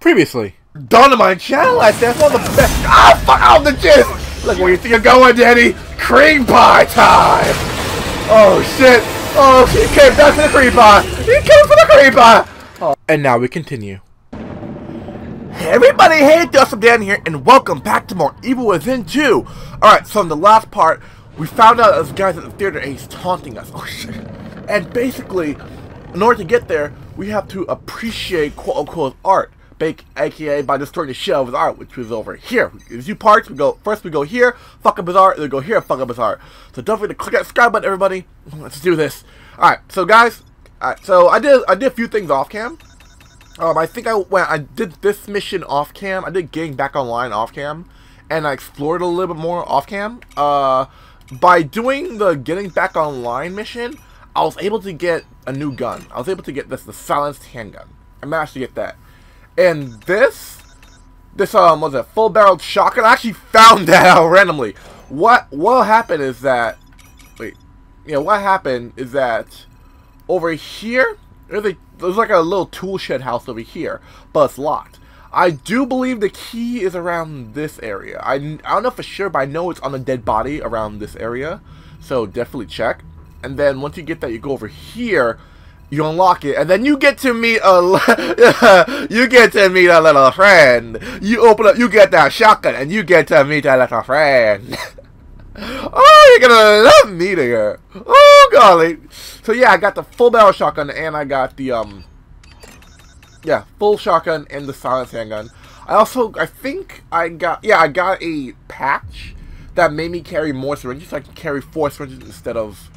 Previously. Dynamite channel, I said, one of the best. Ah, fuck out the gist! Look where you think you're going, Daddy! Cream pie time! Oh, shit! Oh, she came back to the cream pie! He came for the cream pie! Oh. And now we continue. Hey everybody, hey, Dustin Dan here, and welcome back to more Evil Within 2! Alright, so in the last part, we found out this guy's at the theater and he's taunting us. Oh, shit. And basically, in order to get there, we have to appreciate quote-unquote art aka by destroying the shell of his art, which was over here. There's two parts. We go first. We go here, fuck up his art. Then go here, fuck up his art. So don't forget to click that subscribe button, everybody. Let's do this. All right, so guys, all right, so I did I did a few things off cam. Um, I think I went I did this mission off cam. I did getting back online off cam, and I explored a little bit more off cam. Uh, by doing the getting back online mission, I was able to get a new gun. I was able to get this the silenced handgun. I managed to get that. And this, this um was a full barreled shotgun. I actually found that out randomly. What what happened is that, wait, yeah, what happened is that over here there's a there's like a little tool shed house over here, but it's locked. I do believe the key is around this area. I, I don't know for sure, but I know it's on a dead body around this area. So definitely check. And then once you get that, you go over here you unlock it, and then you get to meet a you get to meet a little friend. You open up, you get that shotgun, and you get to meet a little friend. oh, you're gonna love meeting her. Oh golly. So yeah, I got the full barrel shotgun, and I got the um, yeah, full shotgun and the silence handgun. I also, I think I got, yeah, I got a patch that made me carry more syringes. So I can carry four syringes instead of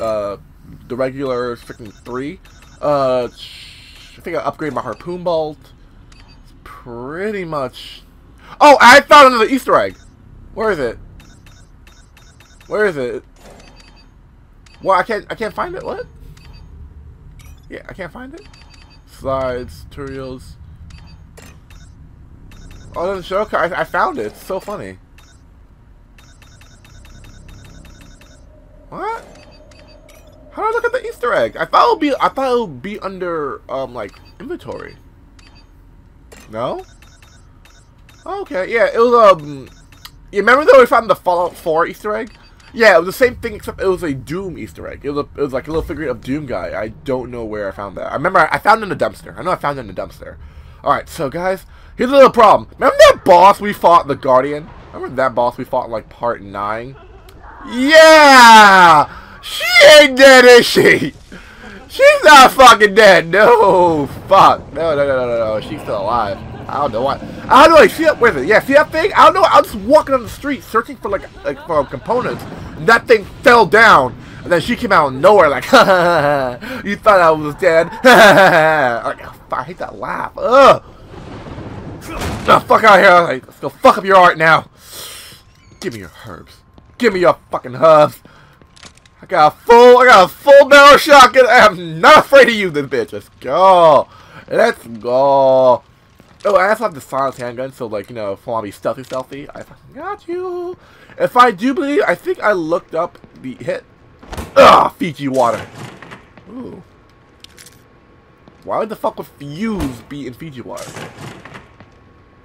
uh the regular freaking three. Uh, I think I upgraded my harpoon bolt. It's pretty much. Oh, I found another Easter egg. Where is it? Where is it? Well, I can't. I can't find it. What? Yeah, I can't find it. Slides, tutorials. Oh, the show. I, I found it. It's so funny. How do I look at the Easter egg? I thought it would be I thought it would be under um like inventory. No? Okay, yeah, it was um you remember though we found the Fallout 4 Easter egg? Yeah, it was the same thing except it was a Doom Easter egg. It was a, it was like a little figure of Doom guy. I don't know where I found that. I remember I, I found it in the dumpster. I know I found it in the dumpster. Alright, so guys, here's a little problem. Remember that boss we fought the Guardian? Remember that boss we fought in like part 9? Yeah! She ain't dead, is she? She's not fucking dead. No, fuck. No, no, no, no, no. She's still alive. I don't know why. I don't know. See that. Where is it? Yeah, see that thing? I don't know. I was just walking on the street searching for like, like for components. And that thing fell down. And then she came out of nowhere like, you thought I was dead. like, oh, I hate that laugh. Ugh. Oh, fuck out here. Like, let's go fuck up your art now. Give me your herbs. Give me your fucking herbs. I got a full, I got a full barrel shotgun. I am not afraid of you, this bitch. Let's go. Let's go. Oh, I also have the silence handgun, so like, you know, if I want to be stealthy, stealthy, I got you. If I do believe, I think I looked up the hit. Ugh, Fiji water. Ooh. Why would the fuck would fuse be in Fiji water?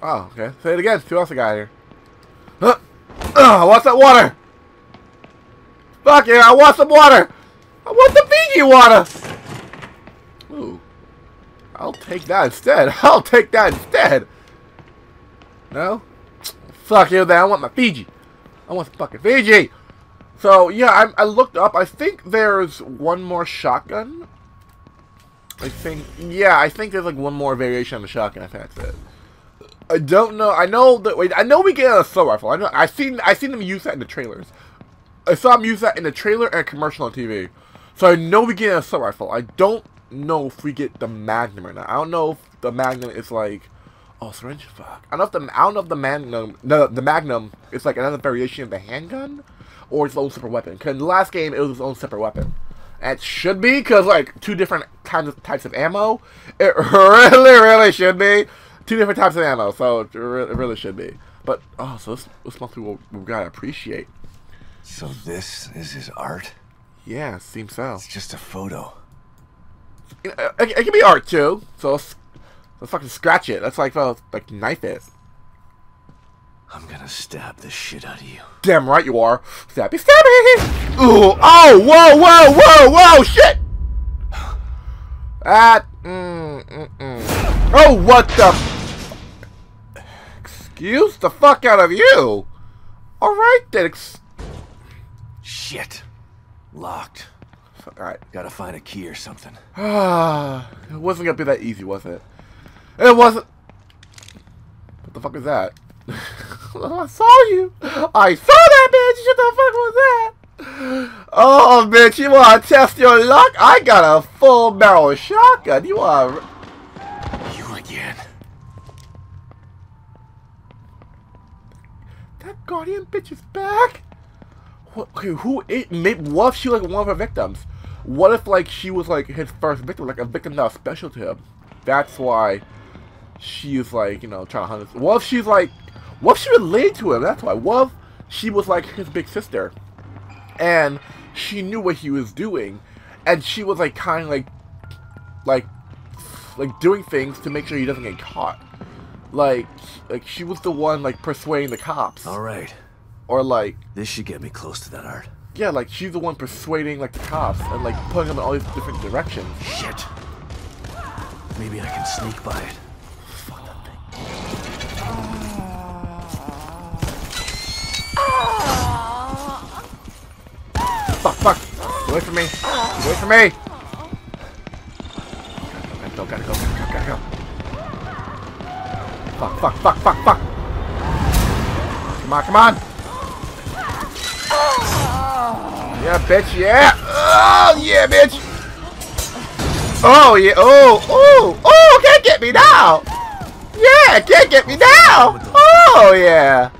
Oh, okay. Say it again. Who else I got here? Huh. Ugh, what's that water? Fuck it, I want some water! I want the Fiji water! Ooh. I'll take that instead. I'll take that instead! No? Fuck you then, I want my Fiji. I want some fucking Fiji! So, yeah, I, I looked up. I think there's one more shotgun. I think, yeah, I think there's like one more variation on the shotgun. I think that's it. I don't know. I know that. Wait, I know we get a assault rifle. I know. I seen. I seen them use that in the trailers. I saw him use that in the trailer and commercial on TV. So I know we get a sub rifle. I don't know if we get the Magnum or not. I don't know if the Magnum is like, oh, syringe, fuck. I don't know if the I don't know if the Magnum, no, the Magnum is like another variation of the handgun, or its own separate weapon. Cause in the last game it was its own separate weapon. It should be, cause like two different kinds of types of ammo. It really, really should be two different types of ammo. So it really, should be. But oh, so this this must be what we gotta appreciate. So this is his art? Yeah, seems so. It's just a photo. It, it, it can be art too. So let's, Let's fucking scratch it. Let's like, uh, like knife it. I'm gonna stab the shit out of you. Damn right you are. Stabby, stabby! Ooh, oh, whoa, whoa, whoa, whoa, shit! That, mm, mm, mm. Oh, what the? Excuse the fuck out of you! Alright then, ex Shit. Locked. Alright. Gotta find a key or something. Ah, it wasn't gonna be that easy, was it? It wasn't. What the fuck is that? I saw you. I saw that bitch. What the fuck was that? Oh, bitch, you wanna test your luck? I got a full barrel shotgun. You wanna? You again. That guardian bitch is back. Okay, who? It, maybe, what if she like one of her victims? What if like she was like his first victim, like a victim that was special to him? That's why she's like you know trying to hunt. Us. What if she's like? What if she related to him? That's why. What if she was like his big sister, and she knew what he was doing, and she was like kind of like, like, like doing things to make sure he doesn't get caught. Like, like she was the one like persuading the cops, All right. Or like This should get me close to that art. yeah, like she's the one persuading like the cops and like putting them in all these different directions. Shit. Maybe I can sneak by it. Fuck that thing. Fuck, fuck! Get away from me! Get away from me! Gotta go, gotta go, gotta go, gotta go. Fuck, fuck, fuck, fuck, fuck! Come on, come on! Yeah, bitch, yeah! Oh, yeah, bitch! Oh, yeah, oh, oh, oh, can't get me now! Yeah, can't get me now! Oh, yeah!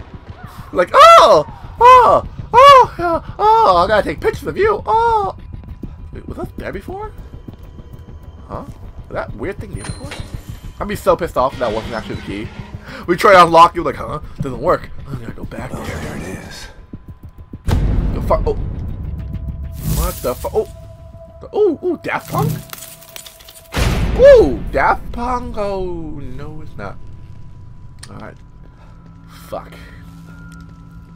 Like, oh, oh, oh, oh, oh, I gotta take pictures of you. Oh, wait, was that there before? Huh? Was that weird thing there before? I'd be so pissed off if that wasn't actually the key. We try to unlock you, like, huh? Doesn't work. I gotta go back Oh, there. there it is. The fuck? Oh, what the fuck? Oh, oh, oh, Daft Punk. Ooh, Daft Punk. Oh no, it's not. All right. Fuck.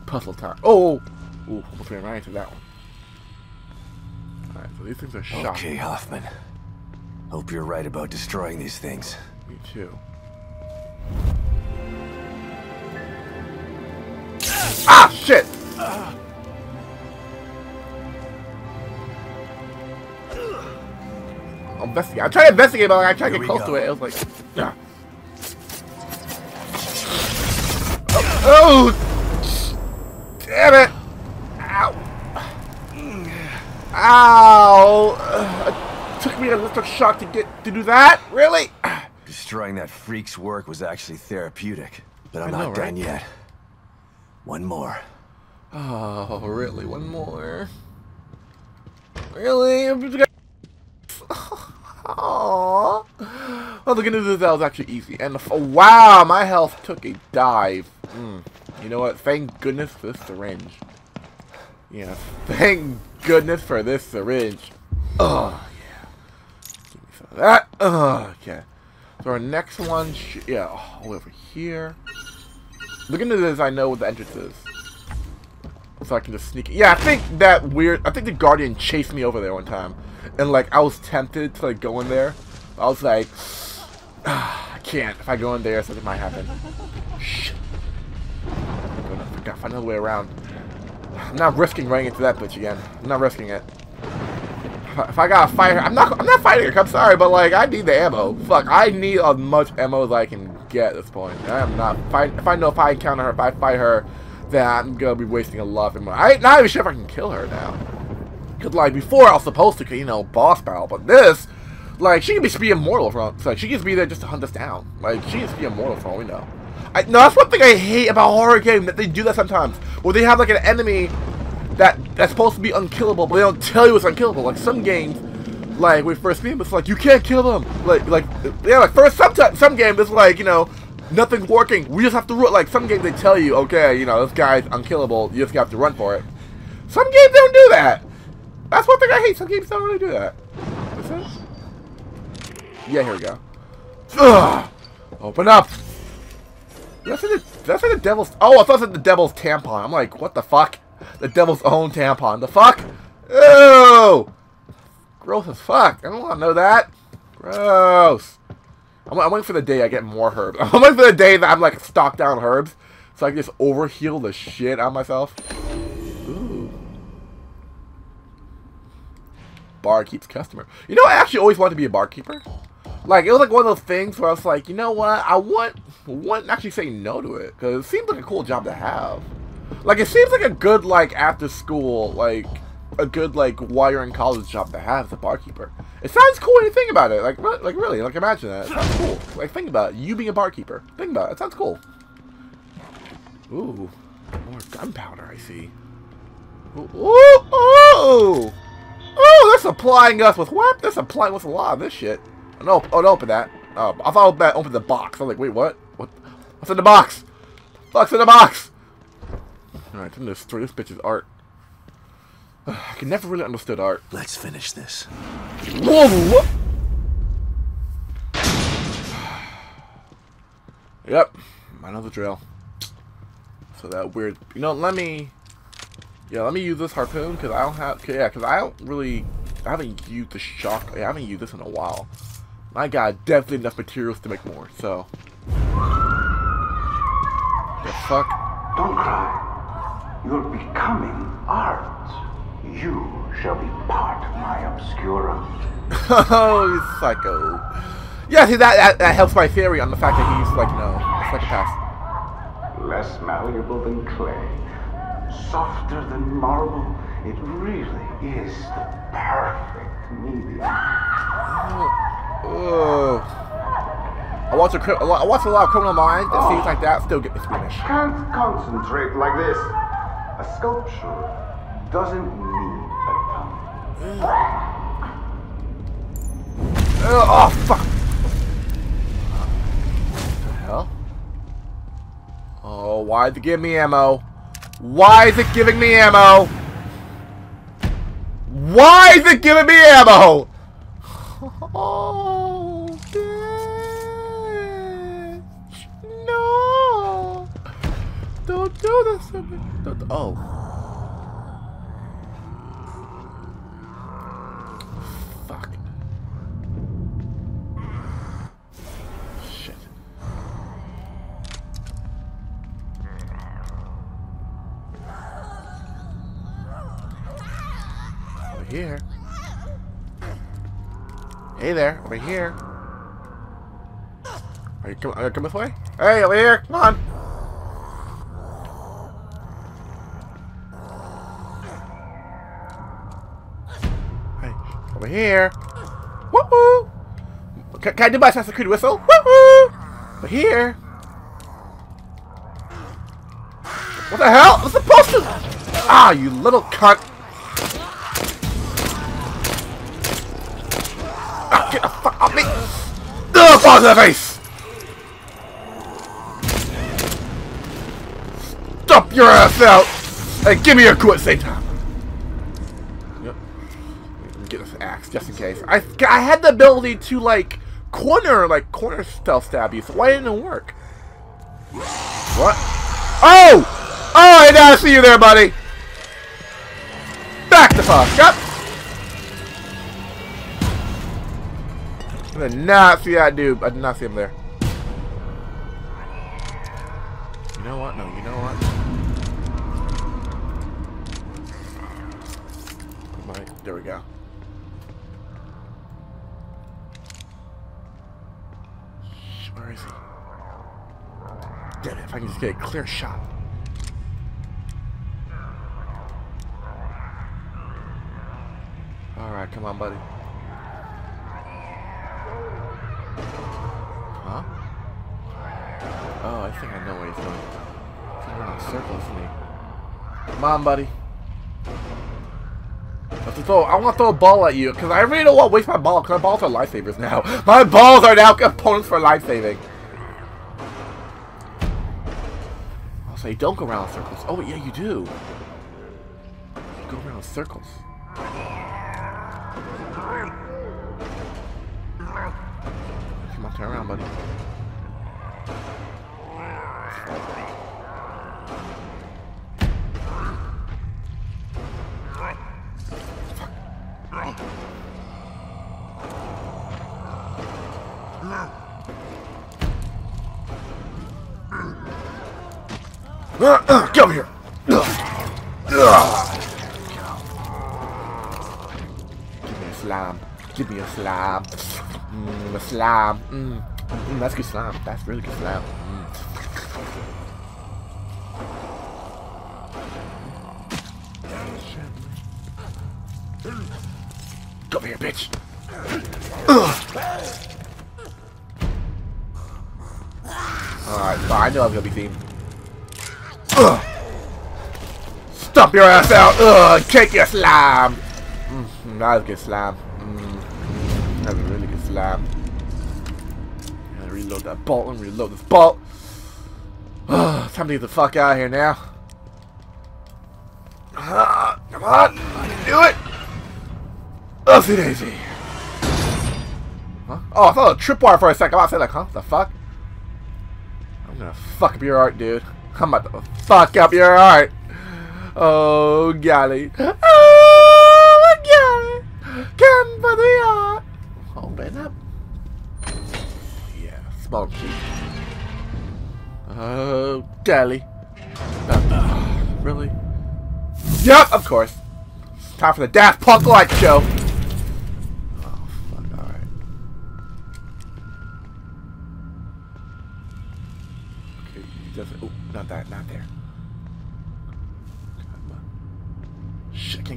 Puzzle time. Oh, ooh, almost ran right into that one. All right, so these things are shot. Okay, Hoffman. Hope you're right about destroying these things. Me too. Ah, shit! I'm investigating. I'm trying to investigate, but like, I tried to get close go. to it. It was like, yeah. Oh, oh, damn it! Ow! Ow! It took me an electric shock to get to do that. Really? Destroying that freak's work was actually therapeutic. But I'm I not know, done right? yet. One more. Oh, really? One more? Really? Aww. Well, the good news is that was actually easy. And wow, my health took a dive. Mm. You know what? Thank goodness for this syringe. Yeah, thank goodness for this syringe. Oh, yeah. Give me some of that. Oh, okay. So our next one, yeah, oh, over here. The good news is I know what the entrance is. So I can just sneak. Yeah, I think that weird. I think the Guardian chased me over there one time, and like I was tempted to like go in there. I was like, ah, I can't. If I go in there, something might happen. Shh. I gotta find another way around. I'm not risking running into that bitch again. I'm not risking it. If I- gotta fight her, I'm not. I'm not fighting her. I'm sorry, but like I need the ammo. Fuck, I need as much ammo as I can get at this point. I am not fight. If I know if I encounter her, if I fight her, then I'm gonna be wasting a lot of ammo. I ain't not even sure if I can kill her now. Cause like before I was supposed to, you know, boss battle, but this, like she can be, be immortal from. So like, she can just be there just to hunt us down. Like she can just be immortal for all we know. I, no, that's one thing I hate about horror games that they do that sometimes, where they have like an enemy that that's supposed to be unkillable, but they don't tell you it's unkillable. Like some games, like with first game, it's like you can't kill them. Like like yeah, like first sometimes some games it's like you know nothing's working. We just have to run. Like some games they tell you okay, you know this guy's unkillable. You just have to run for it. Some games don't do that. That's one thing I hate. Some games don't really do that. Yeah, here we go. Ugh. Open up! That's the, that's the devil's... Oh, I thought it was the devil's tampon. I'm like, what the fuck? The devil's own tampon. The fuck? Ew! Gross as fuck. I don't want to know that. Gross. I'm, I'm waiting for the day I get more herbs. I'm waiting for the day that I'm like stocked down herbs. So I can just overheal the shit out of myself. Bar keeps customer. You know, I actually always wanted to be a barkeeper. Like, it was like one of those things where I was like, you know what? I want, wouldn't actually say no to it. Because it seems like a cool job to have. Like, it seems like a good, like, after school, like, a good, like, while you're in college job to have as a barkeeper. It sounds cool when you think about it. Like, like really, like, imagine that. It sounds cool. Like, think about it. You being a barkeeper. Think about it. It sounds cool. Ooh. More gunpowder, I see. Ooh, ooh, ooh! They're supplying us with what? They're supplying us with a lot of this shit. Oh, No, oh, don't open that. Oh, I thought that opened the box. I'm like, wait, what? What? What's in the box? What's in the box? Alright, then three. This bitch is art. I can never really understood art. Let's finish this. Whoa! Yep, I know the drill. So that weird. You know, let me. Yeah, let me use this harpoon because I don't have. Cause, yeah, because I don't really. I haven't used the shock. I haven't used this in a while. I got definitely enough materials to make more. So. The fuck. Don't cry. You're becoming art. You shall be part of my obscura. oh, psycho. Yeah, see, that, that, that helps my theory on the fact that he's, like, you know, a psychopath. Less malleable than clay, softer than marble. It really is the perfect medium. Oh. I watch a, I watch a lot of Criminal Minds and things like that still get me squeamish. Can't concentrate like this. A sculpture doesn't need a tongue. Oh, fuck. What the hell? Oh, why is it giving me ammo? Why is it giving me ammo? Why is it giving me ammo? Oh, bitch. No. Don't do this to me. Don't, oh. Here. Hey there, over here. Are you coming? Are you coming this way? Hey, over here! Come on! Hey, over here! Woohoo! Can, can I do my Assassin's Creed whistle? Woohoo! Over here! What the hell? I'm supposed to. Ah, you little cunt! Ah, get the fuck off me! Ugh, fuck the face! Stop your ass out! And give me your coup at the same time. Yep. Get this axe just in case. I I had the ability to like corner like corner stealth stab you, so why didn't it work? What? Oh! Oh, I now see you there, buddy. Back the fuck up. I did not see that dude. I did not see him there. You know what? No, you know what? There we go. Where is he? Damn it, if I can just get a clear shot. Alright, come on, buddy. Come on, buddy. Just throw, I want to throw a ball at you, because I really don't want to waste my ball, because my balls are lifesavers now. My balls are now components for life-saving. I'll say, don't go around in circles. Oh, yeah, you do. You go around in circles. Come on, turn around, buddy. Uh, uh, get over here! Uh, uh. Give me a slam! Give me a slam! Mmm, a slam! Mmm. Mm, that's good slam. That's really good slam. Mm. Come here, bitch! Uh. Alright. I know I'm gonna be themed. Ugh. Stomp your ass out! Ugh! Take your slime! Mm, that was good slime. Mm, that was really good slime. Gotta reload that bolt. Me reload this bolt. Ugh, time to get the fuck out of here now. Come on! I can do it! Oopsie daisy! Huh? Oh, I thought a tripwire for a second. I was like, huh? The fuck? I'm gonna fuck up your art, dude. I'm about to fuck up your art. Oh, golly. Oh, golly. Come for the art. Open up. Yeah, small sheet. Oh, golly. Uh, really? Yep, of course. Time for the Daft Punk light show.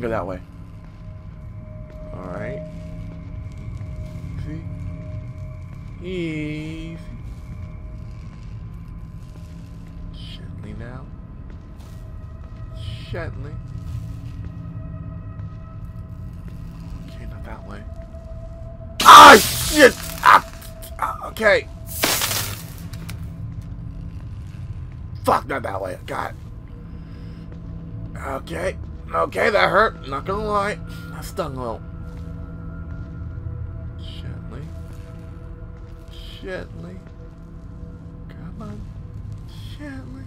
Can't go that way. Alright. Easy. Easy. Gently now. Gently. Okay, not that way. Ah, shit! Ah, ah, okay. Fuck, not that way. God. Okay. Okay, that hurt. Not gonna lie. That stung a little. Gently. Gently. Come on. Gently.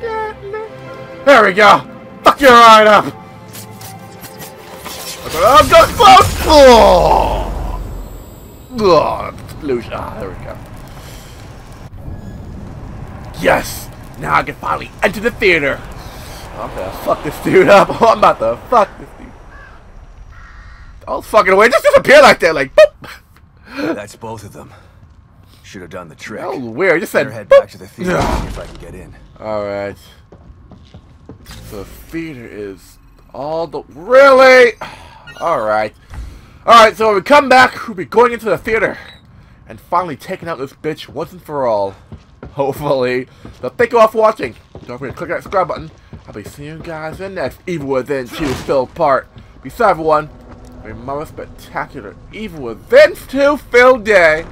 Gently. There we go. Fuck your right up. I'm going close. Oh. Oh, explosion. Ah, there we go. Yes! Now I can finally enter the theater! I'm gonna fuck this dude up. Oh, I'm about to fuck this dude. Oh, fucking away. Just disappear like that, like, boop! That's both of them. Should have done the trick. That was weird. Just said, Better head boop. back to the theater if I can get in. Alright. The theater is all the. Really? Alright. Alright, so when we come back, we'll be going into the theater and finally taking out this bitch once and for all. Hopefully. So thank you all for watching. Don't forget to click that subscribe button. I'll be seeing you guys in the next Evil Within 2 Filled part. Peace out, everyone. A more spectacular Evil Within 2 Filled day.